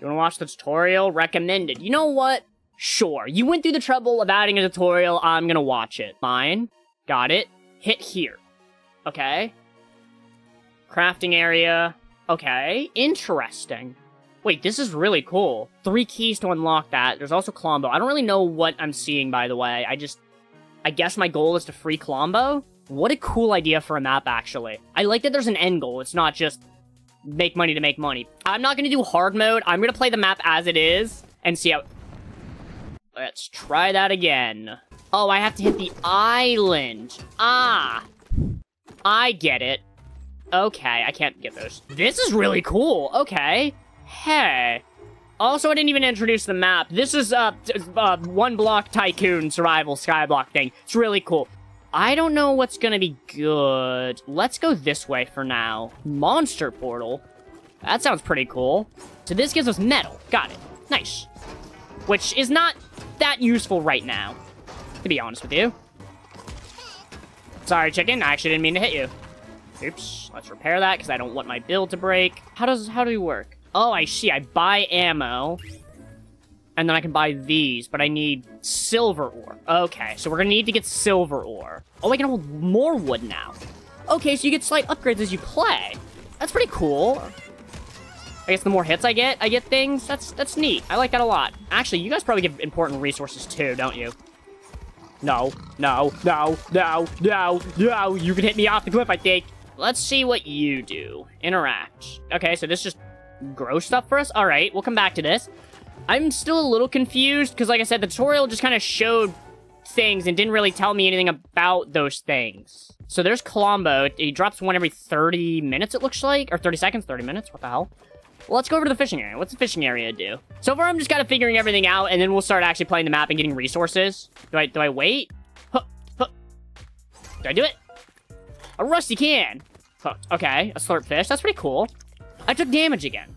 You want to watch the tutorial? Recommended. You know what? Sure. You went through the trouble of adding a tutorial. I'm gonna watch it. Fine. Got it. Hit here. Okay. Crafting area. Okay. Interesting. Wait, this is really cool. Three keys to unlock that. There's also Klombo. I don't really know what I'm seeing, by the way. I just... I guess my goal is to free Klombo? What a cool idea for a map, actually. I like that there's an end goal. It's not just make money to make money. I'm not going to do hard mode. I'm going to play the map as it is and see how... Let's try that again. Oh, I have to hit the island. Ah. I get it. Okay, I can't get those. This is really cool. Okay. Hey. Also, I didn't even introduce the map. This is a uh, uh, one block tycoon survival skyblock thing. It's really cool. I don't know what's gonna be good. Let's go this way for now. Monster portal. That sounds pretty cool. So this gives us metal. Got it. Nice. Which is not that useful right now, to be honest with you. Sorry, chicken. I actually didn't mean to hit you. Oops. Let's repair that because I don't want my build to break. How does how do we work? Oh, I see. I buy ammo. And then I can buy these, but I need silver ore. Okay, so we're gonna need to get silver ore. Oh, I can hold more wood now. Okay, so you get slight upgrades as you play. That's pretty cool. I guess the more hits I get, I get things. That's that's neat. I like that a lot. Actually, you guys probably get important resources too, don't you? No, no, no, no, no, no. You can hit me off the cliff, I think. Let's see what you do. Interact. Okay, so this just grow stuff for us? All right, we'll come back to this. I'm still a little confused because, like I said, the tutorial just kind of showed things and didn't really tell me anything about those things. So there's Klombo. He drops one every 30 minutes, it looks like. Or 30 seconds, 30 minutes. What the hell? Well, let's go over to the fishing area. What's the fishing area do? So far, I'm just kind of figuring everything out, and then we'll start actually playing the map and getting resources. Do I do I wait? Huh, huh. Do I do it? A rusty can. Okay, a slurp fish. That's pretty cool. I took damage again.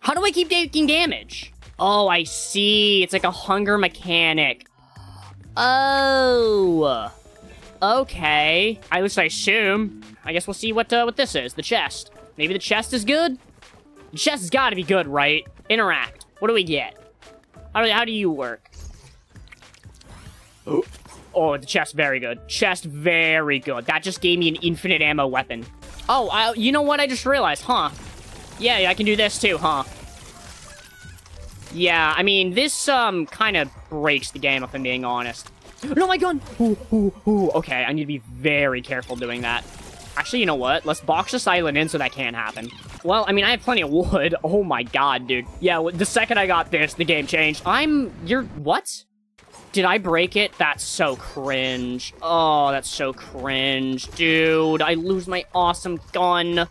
How do I keep taking damage? Oh, I see. It's like a hunger mechanic. Oh. Okay. At least I assume. I guess we'll see what uh, what this is. The chest. Maybe the chest is good? The chest has got to be good, right? Interact. What do we get? How do, how do you work? Oh. oh, the chest, very good. Chest, very good. That just gave me an infinite ammo weapon. Oh, I, you know what I just realized, huh? Yeah, I can do this too, huh? Yeah, I mean, this, um, kind of breaks the game, if I'm being honest. No, my gun! Ooh, ooh, ooh. Okay, I need to be very careful doing that. Actually, you know what? Let's box this island in so that can't happen. Well, I mean, I have plenty of wood. Oh my god, dude. Yeah, the second I got this, the game changed. I'm... You're... What? Did I break it? That's so cringe. Oh, that's so cringe. Dude, I lose my awesome gun.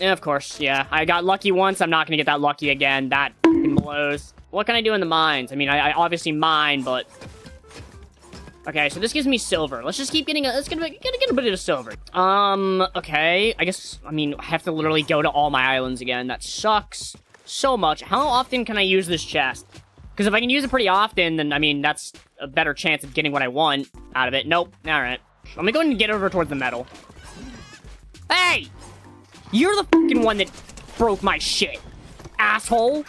And of course, yeah. I got lucky once. I'm not gonna get that lucky again. That blows. What can I do in the mines? I mean, I, I obviously mine, but... Okay, so this gives me silver. Let's just keep getting a, let's get, get, get a bit of silver. Um, okay. I guess, I mean, I have to literally go to all my islands again. That sucks so much. How often can I use this chest? Because if I can use it pretty often, then, I mean, that's a better chance of getting what I want out of it. Nope. Alright. Let me go and get over towards the metal. Hey! You're the fucking one that broke my shit, asshole!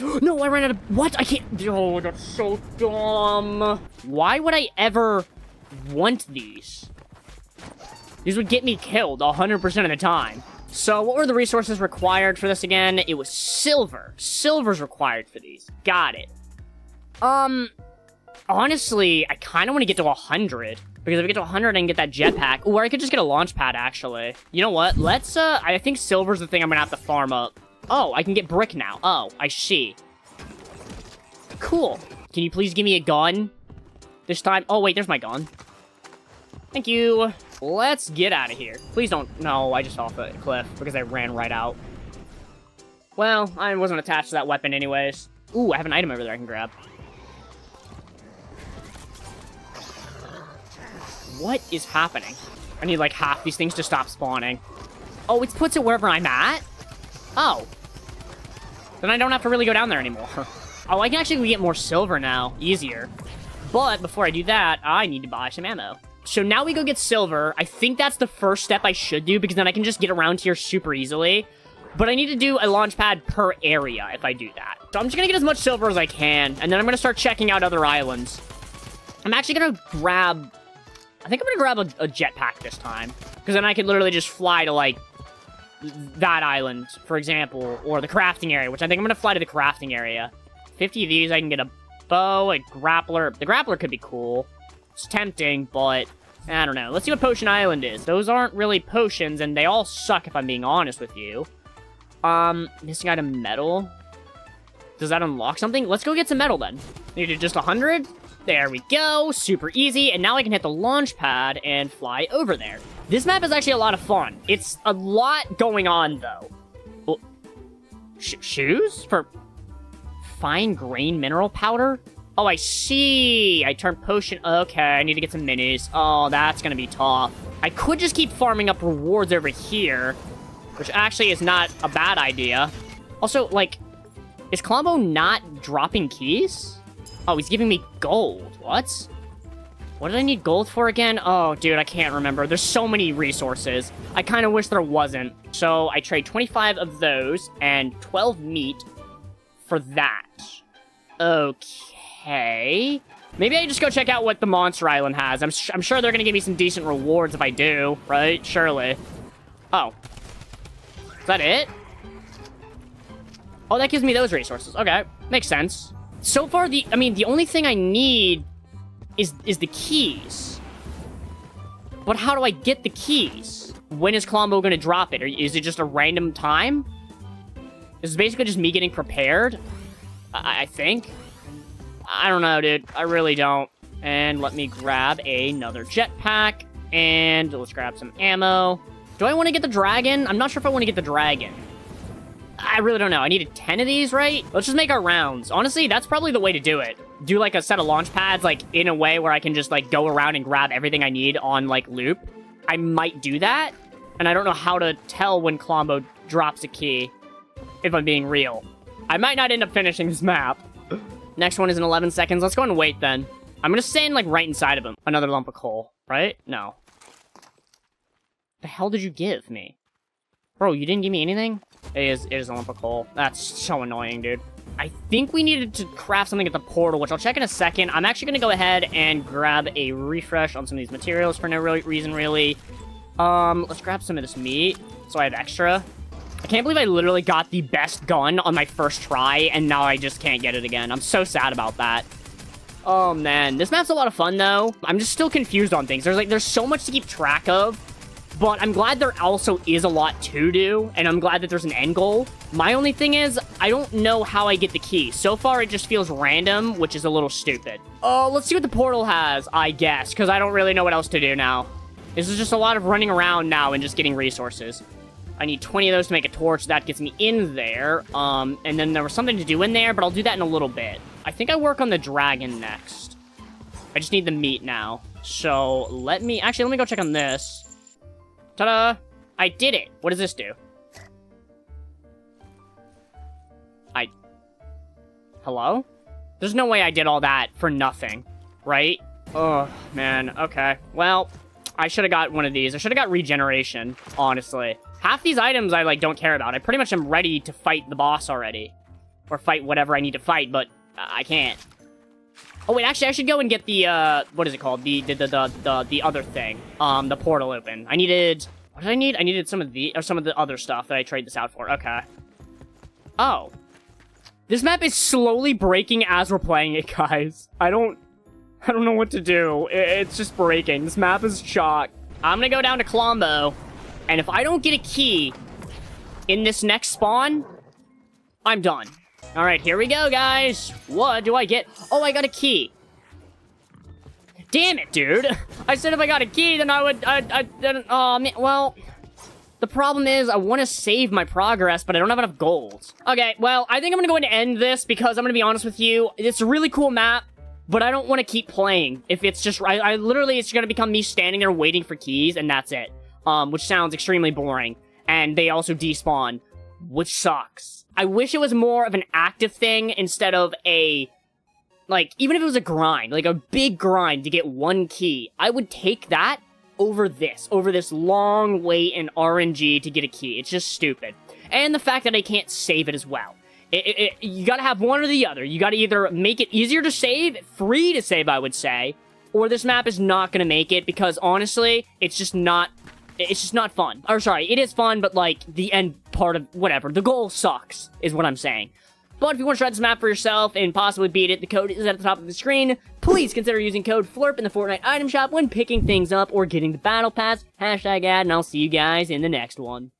no, I ran out of... What? I can't... Oh, that's so dumb. Why would I ever want these? These would get me killed 100% of the time. So what were the resources required for this again? It was silver. Silver's required for these. Got it. Um, honestly, I kind of want to get to 100. Because if I get to 100, I can get that jetpack. Or I could just get a launch pad, actually. You know what? Let's, uh, I think silver's the thing I'm to have to farm up. Oh, I can get brick now. Oh, I see. Cool. Can you please give me a gun? This time? Oh, wait, there's my gun. Thank you. Let's get out of here. Please don't... No, I just off a cliff because I ran right out. Well, I wasn't attached to that weapon anyways. Ooh, I have an item over there I can grab. What is happening? I need like half these things to stop spawning. Oh, it puts it wherever I'm at? Oh. Then I don't have to really go down there anymore. oh, I can actually get more silver now. Easier. But before I do that, I need to buy some ammo. So now we go get silver. I think that's the first step I should do because then I can just get around here super easily. But I need to do a launch pad per area if I do that. So I'm just gonna get as much silver as I can, and then I'm gonna start checking out other islands. I'm actually gonna grab... I think I'm gonna grab a, a jetpack this time. Because then I could literally just fly to, like, that island, for example, or the crafting area, which I think I'm gonna fly to the crafting area. 50 of these, I can get a bow, a grappler. The grappler could be cool. It's tempting, but I don't know. Let's see what Potion Island is. Those aren't really potions, and they all suck if I'm being honest with you. Um, missing item metal. Does that unlock something? Let's go get some metal then. Needed just 100. There we go. Super easy. And now I can hit the launch pad and fly over there. This map is actually a lot of fun. It's a lot going on, though. Oh, sh shoes? For fine grain mineral powder? Oh, I see. I turned potion. Okay, I need to get some minis. Oh, that's gonna be tough. I could just keep farming up rewards over here, which actually is not a bad idea. Also, like, is Klombo not dropping keys? Oh, he's giving me gold. What? What did I need gold for again? Oh, dude, I can't remember. There's so many resources. I kind of wish there wasn't. So I trade 25 of those and 12 meat for that. Okay. Maybe I just go check out what the Monster Island has. I'm, I'm sure they're going to give me some decent rewards if I do, right? Surely. Oh. Is that it? Oh, that gives me those resources. Okay. Makes sense. So far, the I mean, the only thing I need is is the keys. But how do I get the keys? When is Klombo going to drop it? Or is it just a random time? This is basically just me getting prepared. I, I think. I don't know, dude. I really don't. And let me grab another jetpack. And let's grab some ammo. Do I want to get the dragon? I'm not sure if I want to get the dragon. I really don't know. I needed 10 of these, right? Let's just make our rounds. Honestly, that's probably the way to do it. Do, like, a set of launch pads, like, in a way where I can just, like, go around and grab everything I need on, like, loop. I might do that. And I don't know how to tell when Klombo drops a key, if I'm being real. I might not end up finishing this map. Next one is in 11 seconds. Let's go and wait, then. I'm gonna stand, like, right inside of him. Another lump of coal, right? No. The hell did you give me? Bro, you didn't give me anything? It is, it is lump of. That's so annoying, dude. I think we needed to craft something at the portal, which I'll check in a second. I'm actually going to go ahead and grab a refresh on some of these materials for no reason, really. Um, let's grab some of this meat so I have extra. I can't believe I literally got the best gun on my first try, and now I just can't get it again. I'm so sad about that. Oh, man. This map's a lot of fun, though. I'm just still confused on things. There's, like, there's so much to keep track of. But I'm glad there also is a lot to do, and I'm glad that there's an end goal. My only thing is, I don't know how I get the key. So far, it just feels random, which is a little stupid. Oh, let's see what the portal has, I guess, because I don't really know what else to do now. This is just a lot of running around now and just getting resources. I need 20 of those to make a torch. That gets me in there. Um, and then there was something to do in there, but I'll do that in a little bit. I think I work on the dragon next. I just need the meat now. So let me... Actually, let me go check on this. Ta-da! I did it! What does this do? I... Hello? There's no way I did all that for nothing, right? Oh, man. Okay. Well, I should have got one of these. I should have got regeneration, honestly. Half these items I, like, don't care about. I pretty much am ready to fight the boss already. Or fight whatever I need to fight, but I can't. Oh, wait, actually, I should go and get the, uh, what is it called? The, the, the, the, the, the other thing. Um, the portal open. I needed, what did I need? I needed some of the, or some of the other stuff that I trade this out for. Okay. Oh. This map is slowly breaking as we're playing it, guys. I don't, I don't know what to do. It's just breaking. This map is shocked. I'm gonna go down to Klombo, and if I don't get a key in this next spawn, I'm done. All right, here we go, guys. What do I get? Oh, I got a key. Damn it, dude. I said if I got a key, then I would, I, I, then, oh, man, well... The problem is, I want to save my progress, but I don't have enough gold. Okay, well, I think I'm gonna go ahead and end this, because I'm gonna be honest with you, it's a really cool map, but I don't want to keep playing. If it's just, I, I literally, it's gonna become me standing there waiting for keys, and that's it. Um, which sounds extremely boring. And they also despawn, which sucks. I wish it was more of an active thing instead of a like even if it was a grind, like a big grind to get one key, I would take that over this, over this long wait in RNG to get a key. It's just stupid. and the fact that I can't save it as well. It, it, it, you gotta have one or the other. You gotta either make it easier to save, free to save, I would say, or this map is not gonna make it because honestly, it's just not it's just not fun. Or sorry, it is fun, but like the end part of whatever. The goal sucks, is what I'm saying. But if you want to try this map for yourself and possibly beat it, the code is at the top of the screen. Please consider using code FLURP in the Fortnite item shop when picking things up or getting the battle pass. Hashtag ad, and I'll see you guys in the next one.